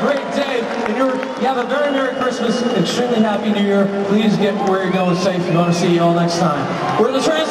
great day, and you're, you have a very Merry Christmas, extremely Happy New Year. Please get where you're going safe. We want to see you all next time. We're the Trans